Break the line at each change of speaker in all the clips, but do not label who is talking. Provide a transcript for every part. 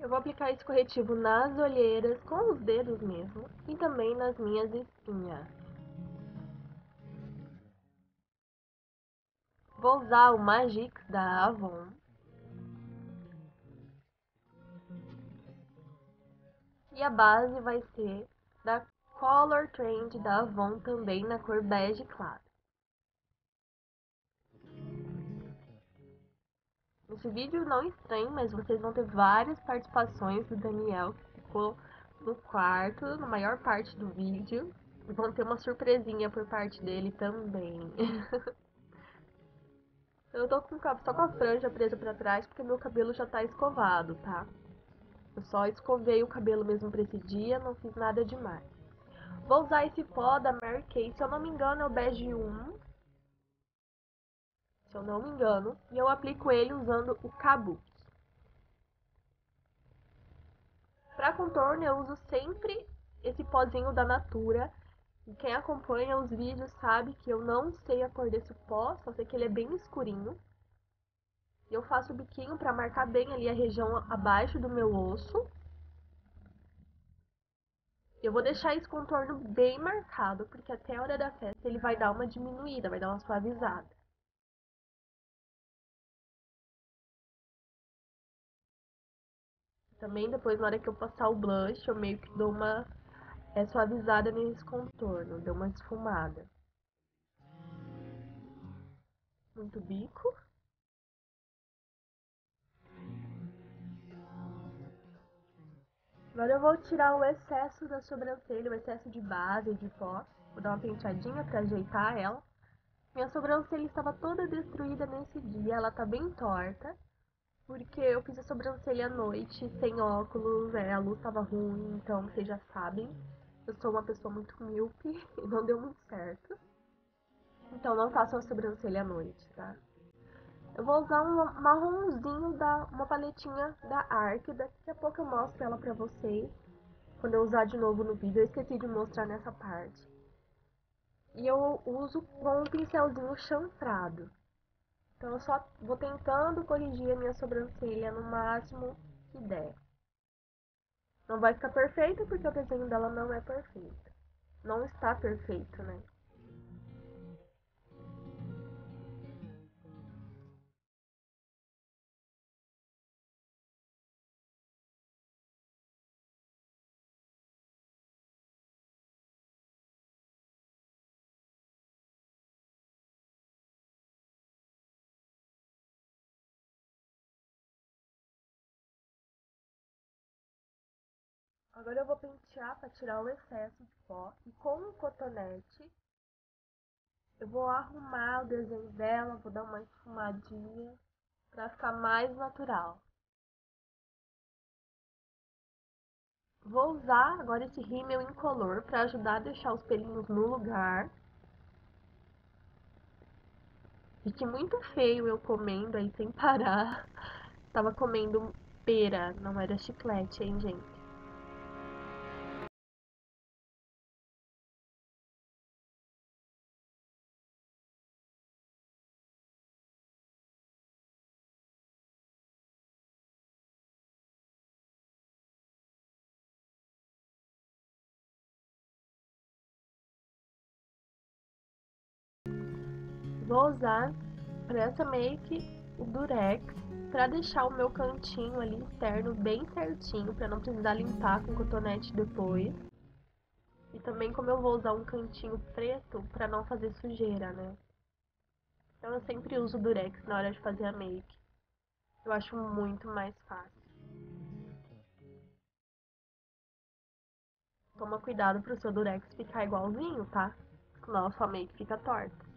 Eu vou aplicar esse corretivo nas olheiras, com os dedos mesmo, e também nas minhas espinhas. Vou usar o Magix da Avon. E a base vai ser da Color Trend da Avon, também na cor bege claro. Nesse vídeo não estranho, mas vocês vão ter várias participações do Daniel, que ficou no quarto, na maior parte do vídeo. E vão ter uma surpresinha por parte dele também. Eu tô com, só com a franja presa pra trás, porque meu cabelo já tá escovado, tá? Eu só escovei o cabelo mesmo pra esse dia, não fiz nada demais. Vou usar esse pó da Mary Kay, se eu não me engano é o bege 1, se eu não me engano, e eu aplico ele usando o Kabuki. Para contorno eu uso sempre esse pozinho da Natura. E quem acompanha os vídeos sabe que eu não sei a cor desse pó, só sei que ele é bem escurinho. E eu faço o biquinho para marcar bem ali a região abaixo do meu osso. Eu vou deixar esse contorno bem marcado, porque até a hora da festa ele vai dar uma diminuída, vai dar uma suavizada. Também depois, na hora que eu passar o blush, eu meio que dou uma é, suavizada nesse contorno, dou uma esfumada. Muito bico. Agora eu vou tirar o excesso da sobrancelha, o excesso de base, de pó. Vou dar uma penteadinha pra ajeitar ela. Minha sobrancelha estava toda destruída nesse dia, ela tá bem torta porque eu fiz a sobrancelha à noite, sem óculos, é, a luz tava ruim, então vocês já sabem. Eu sou uma pessoa muito míope e não deu muito certo. Então não façam a sobrancelha à noite, tá? Eu vou usar um marronzinho da uma paletinha da Arc, daqui a pouco eu mostro ela pra vocês. Quando eu usar de novo no vídeo, eu esqueci de mostrar nessa parte. E eu uso com um pincelzinho chanfrado. Então eu só vou tentando corrigir a minha sobrancelha no máximo que der. Não vai ficar perfeita porque o desenho dela não é perfeito. Não está perfeito, né? Agora eu vou pentear para tirar o excesso de pó. E com o cotonete, eu vou arrumar o desenho dela, vou dar uma esfumadinha para ficar mais natural. Vou usar agora esse rímel incolor para ajudar a deixar os pelinhos no lugar. Fique muito feio eu comendo aí sem parar. Tava comendo pera, não era chiclete, hein, gente? Vou usar para essa make o Durex para deixar o meu cantinho ali externo bem certinho, para não precisar limpar com cotonete depois. E também como eu vou usar um cantinho preto para não fazer sujeira, né? Então eu sempre uso o Durex na hora de fazer a make. Eu acho muito mais fácil. Toma cuidado pro seu Durex ficar igualzinho, tá? Senão a sua make fica torta.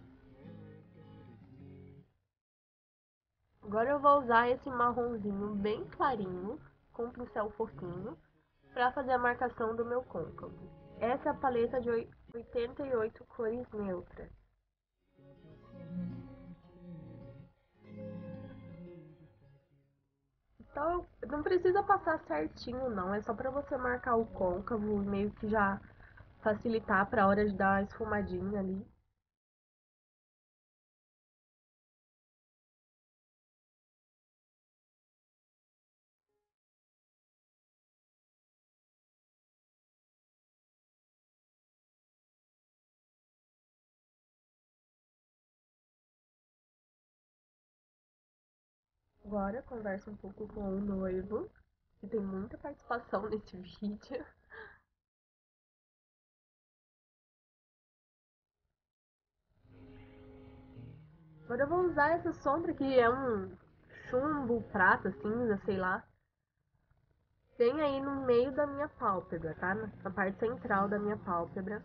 Agora eu vou usar esse marronzinho bem clarinho, com um pincel fofinho, para fazer a marcação do meu côncavo. Essa é a paleta de 88 cores neutras. Então, não precisa passar certinho não, é só para você marcar o côncavo, meio que já facilitar para a hora de dar a esfumadinha ali. Agora converso um pouco com o noivo, que tem muita participação nesse vídeo. Agora eu vou usar essa sombra que é um chumbo, prata, cinza, sei lá. Bem aí no meio da minha pálpebra, tá? Na parte central da minha pálpebra.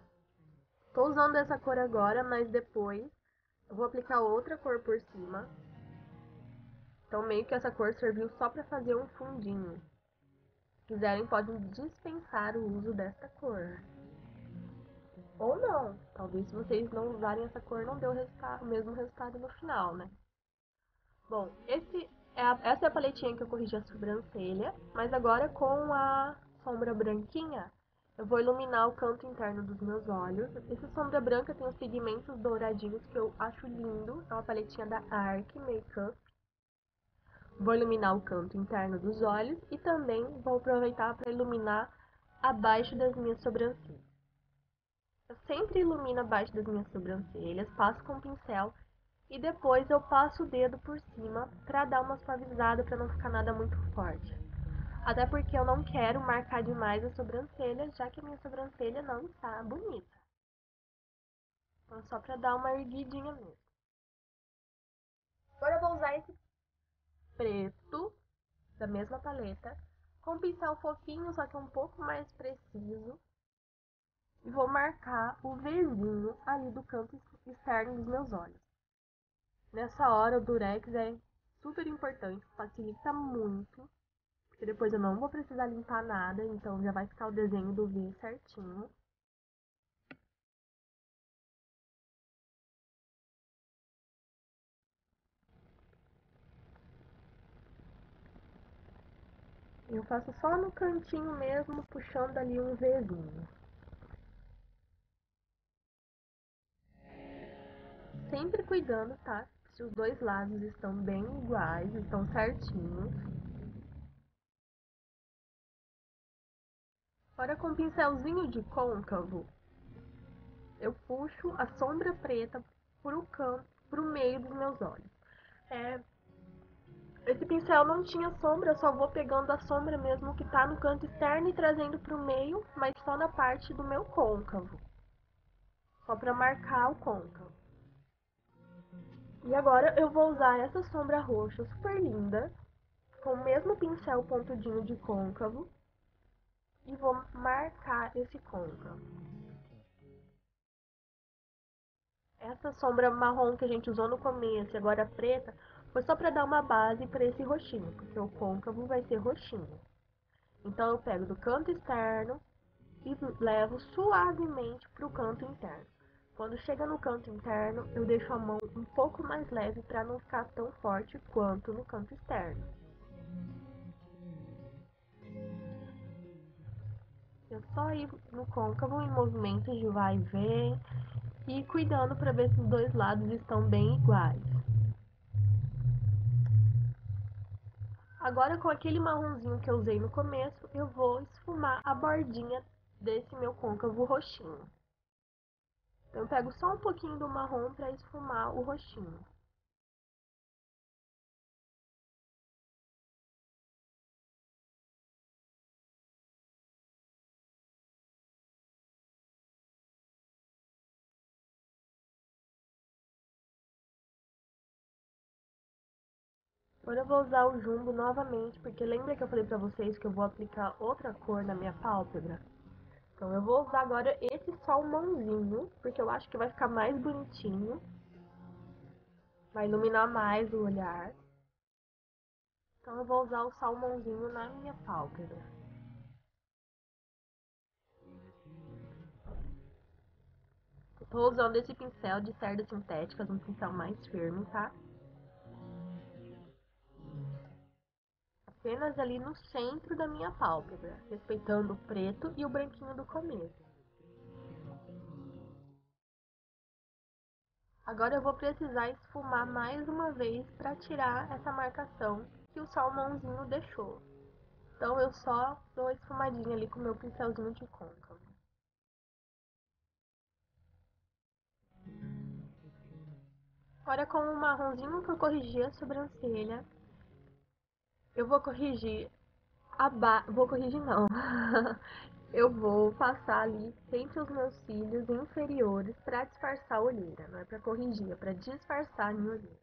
Tô usando essa cor agora, mas depois eu vou aplicar outra cor por cima. Então meio que essa cor serviu só para fazer um fundinho. Se quiserem, podem dispensar o uso desta cor. Ou não. Talvez se vocês não usarem essa cor, não deu o, o mesmo resultado no final, né? Bom, esse é a, essa é a paletinha que eu corrigi a sobrancelha, mas agora com a sombra branquinha, eu vou iluminar o canto interno dos meus olhos. Essa sombra branca tem os pigmentos douradinhos que eu acho lindo. É uma paletinha da ARC Makeup. Vou iluminar o canto interno dos olhos e também vou aproveitar para iluminar abaixo das minhas sobrancelhas. Eu sempre ilumino abaixo das minhas sobrancelhas, passo com o pincel e depois eu passo o dedo por cima para dar uma suavizada para não ficar nada muito forte. Até porque eu não quero marcar demais a sobrancelha, já que a minha sobrancelha não está bonita. Então só para dar uma erguidinha mesmo. Agora eu vou usar esse preto da mesma paleta com um pincel fofinho, só que um pouco mais preciso e vou marcar o Vzinho ali do canto externo dos meus olhos. Nessa hora o Durex é super importante, facilita muito, porque depois eu não vou precisar limpar nada, então já vai ficar o desenho do V certinho. Eu faço só no cantinho mesmo, puxando ali um Vzinho. sempre cuidando, tá? Se os dois lados estão bem iguais, estão certinhos. Agora com o pincelzinho de côncavo, eu puxo a sombra preta pro canto, pro meio dos meus olhos. É, esse pincel não tinha sombra, só vou pegando a sombra mesmo que tá no canto externo e trazendo pro meio, mas só na parte do meu côncavo. Só pra marcar o côncavo. E agora eu vou usar essa sombra roxa super linda, com o mesmo pincel pontudinho de côncavo, e vou marcar esse côncavo. Essa sombra marrom que a gente usou no começo e agora preta, foi só para dar uma base para esse roxinho, porque o côncavo vai ser roxinho. Então eu pego do canto externo e levo suavemente para o canto interno. Quando chega no canto interno, eu deixo a mão um pouco mais leve para não ficar tão forte quanto no canto externo. Eu só ir no côncavo em movimentos de vai e vem e cuidando para ver se os dois lados estão bem iguais. Agora com aquele marronzinho que eu usei no começo, eu vou esfumar a bordinha desse meu côncavo roxinho. Então eu pego só um pouquinho do marrom para esfumar o roxinho. Agora eu vou usar o jumbo novamente, porque lembra que eu falei pra vocês que eu vou aplicar outra cor na minha pálpebra? Então eu vou usar agora esse salmãozinho, porque eu acho que vai ficar mais bonitinho. Vai iluminar mais o olhar. Então eu vou usar o salmãozinho na minha pálpebra. Estou usando esse pincel de cerdas sintéticas, um pincel mais firme, tá? Apenas ali no centro da minha pálpebra, respeitando o preto e o branquinho do começo. Agora eu vou precisar esfumar mais uma vez para tirar essa marcação que o salmãozinho deixou. Então eu só dou esfumadinha ali com o meu pincelzinho de côncavo. Agora com o marronzinho que eu corrigi a sobrancelha, Eu vou corrigir a ba... Vou corrigir não. eu vou passar ali entre os meus cílios inferiores para disfarçar a olheira. Não é para corrigir, é para disfarçar a minha olheira.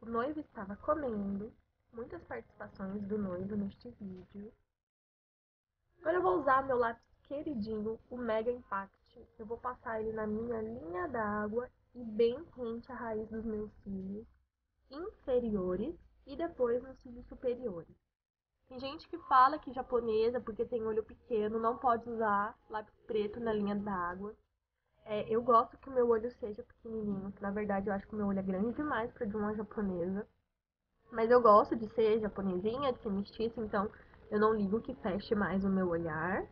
O noivo estava comendo. Muitas participações do noivo neste vídeo. Agora eu vou usar meu lápis queridinho, o Mega Impact. Eu vou passar ele na minha linha d'água e bem rente à raiz dos meus cílios inferiores e depois nos cílios superiores. Tem gente que fala que japonesa, porque tem olho pequeno, não pode usar lápis preto na linha d'água. É, eu gosto que o meu olho seja pequenininho, que na verdade eu acho que o meu olho é grande demais para de uma japonesa. Mas eu gosto de ser japonesinha, de ser mestiça, então eu não ligo que feche mais o meu olhar.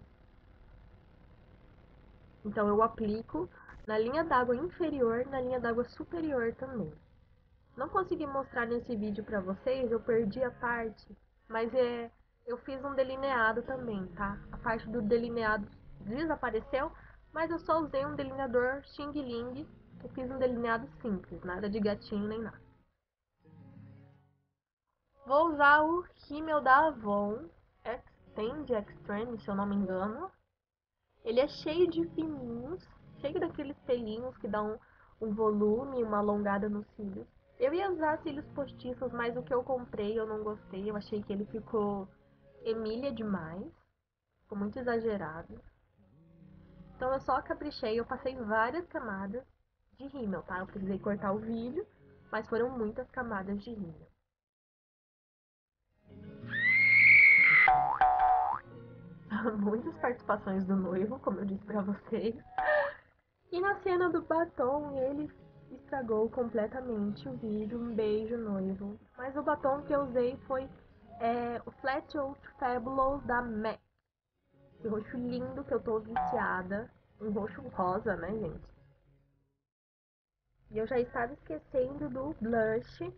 Então eu aplico na linha d'água inferior, na linha d'água superior também. Não consegui mostrar nesse vídeo pra vocês, eu perdi a parte, mas é, eu fiz um delineado também, tá? A parte do delineado desapareceu, mas eu só usei um delineador Xing Ling, eu fiz um delineado simples, nada de gatinho nem nada. Vou usar o rímel da Avon, Extend Extreme, se eu não me engano. Ele é cheio de fininhos, cheio daqueles pelinhos que dão um volume, uma alongada nos cílios. Eu ia usar cílios postiços, mas o que eu comprei eu não gostei. Eu achei que ele ficou Emília demais. Ficou muito exagerado. Então eu só caprichei, eu passei várias camadas de rímel, tá? Eu precisei cortar o vídeo, mas foram muitas camadas de rímel. Muitas participações do noivo, como eu disse pra vocês. E na cena do batom, ele estragou completamente o vídeo, um beijo noivo. Mas o batom que eu usei foi é, o Flat Out Fabulous da MAC. Esse roxo lindo que eu tô viciada. Um roxo rosa, né, gente? E eu já estava esquecendo do blush,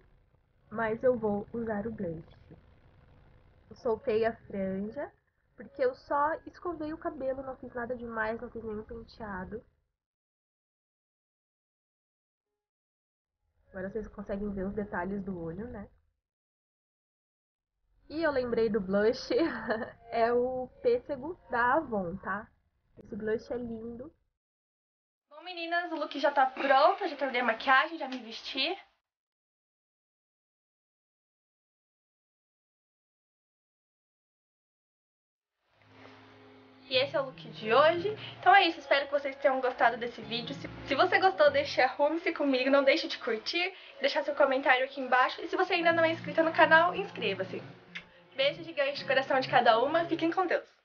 mas eu vou usar o blush. Eu soltei a franja, porque eu só escovei o cabelo, não fiz nada demais, não fiz nenhum penteado. Agora vocês conseguem ver os detalhes do olho, né? E eu lembrei do blush, é o pêssego da Avon, tá? Esse blush é lindo.
Bom, meninas, o look já tá pronto, já terminei a maquiagem, já me vesti. E esse é o look de hoje. Então é isso, espero que vocês tenham gostado desse vídeo. Se, se você gostou, deixe arrume-se comigo, não deixe de curtir, deixar seu comentário aqui embaixo. E se você ainda não é inscrita no canal, inscreva-se. Beijo gigante de coração de cada uma, fiquem com Deus.